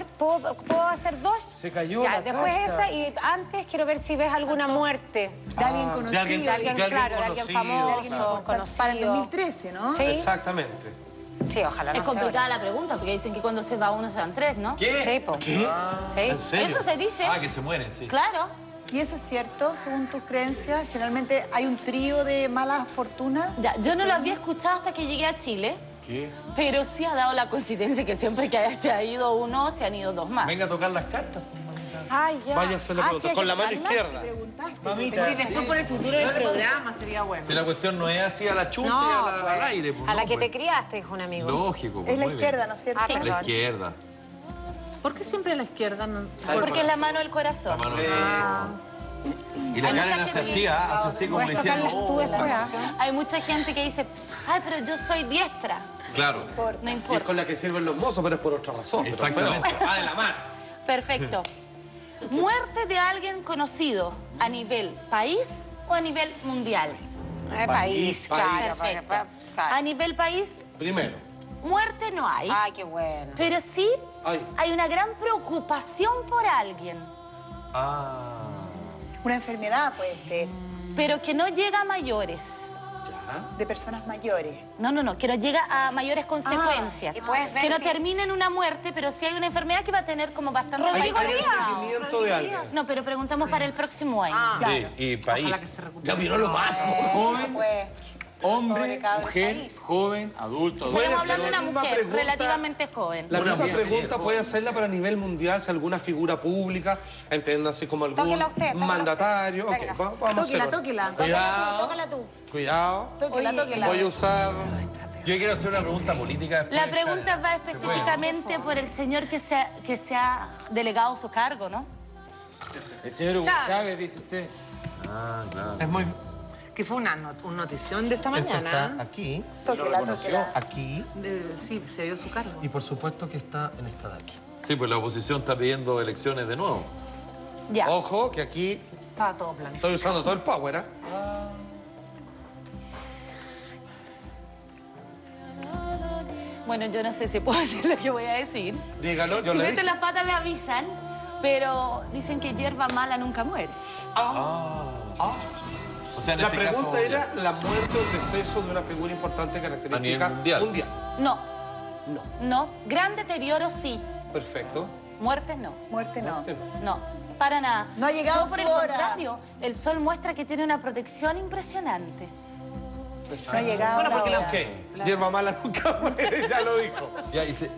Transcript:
muerte. ¿Puedo, puedo hacer dos? Se cayó Ya, la después carta. esa y antes quiero ver si ves alguna muerte. De alguien Ah, conocido. de alguien- De alguien, de alguien claro, de alguien conocido, famoso, claro. conocido. Para el 2013, ¿no? Sí, Exactamente. sí, ojalá no Es complicada la pregunta porque dicen que cuando se va uno se van tres, ¿no? ¿Qué? Sí, po. ¿Qué? Sí. ¿En serio? Eso se dice. Ah, que se mueren, sí. Claro. ¿Y eso es cierto, según tus creencias? Generalmente hay un trío de mala fortuna. Ya, yo no lo había escuchado hasta que llegué a Chile, ¿Qué? pero sí ha dado la coincidencia que siempre que se ha ido uno, se han ido dos más. Venga a tocar las cartas. Ay, ya. Vaya a hacer la Ah, sí, Con la mano izquierda. Mamita. Y después por el futuro del programa sería bueno. Si la cuestión no es así a la chunta No, y a la- pues, al aire. pues, a la no, que pues. te criaste, dijo un amigo. Lógico. pues, Es la izquierda, ¿no es cierto? Ah, la izquierda. ¿Por qué siempre a la izquierda no? Porque es la mano del La corazón. mano Y la Hay Karen mucha hace gente así, que- ¿ah? hace así como diciendo... "Oh". ¿ah? Hay mucha gente que dice, ay, pero yo soy diestra. Claro, No Y es importa. con la que sirven los mozos, pero es por otra razón. pero Exactamente. bueno, va de la mano. Perfecto. Muerte de alguien conocido a nivel país o a nivel mundial. Eh, país, claro. Perfecto. para- para- A nivel país, Primero. muerte no hay. Ay, qué bueno. Pero sí Ay. hay una gran preocupación por alguien, Ah. Una enfermedad puede ser pero que no llega a mayores. Ya. de personas mayores. No, no, no, que no llega a mayores consecuencias. y puedes ver que no termine en una muerte, pero sí hay una enfermedad que va a tener como bastante... De alguien. No, pero preguntamos para el próximo año. Ah. Sí, y país. Ya vino lo mato. Joven, Pues, Hombre, mujer, país. joven, adulto. Estamos hablando de una mujer pregunta- relativamente joven. La misma mujer, pregunta mujer, puede hacerla para nivel mundial, si alguna figura pública, entiéndase como algún Tóquela usted, tóquela mandatario. usted. Ok, Venga. va- vamos a Tóquela, hacerlo. tóquela. Cuidado, Tócala tú. cuidado. tóquela, tóquela. Voy a usar... Yo quiero hacer una pregunta política. después, La pregunta va específicamente por el señor que se ha, que se ha delegado su cargo, ¿no? El señor Hugo Chávez. Chávez, dice usted. Ah, claro. Es muy... Que fue una, not- una notición de esta Esto está mañana. aquí, Tóquela, tóquela. aquí De- sí, se dio su cargo. y por supuesto que está en esta de aquí. Sí, pues la oposición está pidiendo elecciones de nuevo. Ya. Ojo, que aquí Estaba todo planeado. estoy usando todo el power, ¿ah? Bueno, yo no sé si puedo decir lo que voy a decir. Dígalo, yo si le meto dije. las patas me avisan, pero dicen que hierba mala nunca muere. O sea, en La este pregunta caso, era la muerte o el deceso de una figura importante característica nivel mundial. No, No, no. Gran deterioro sí, perfecto. muertes no. Muerte no. Muerte no. No, para nada. No ha llegado No, por el hora. contrario, el sol muestra que tiene una protección impresionante. No ha llegado Bueno, la porque la-. Ok, hierba mala nunca muere, ya lo dijo. Ya, y se-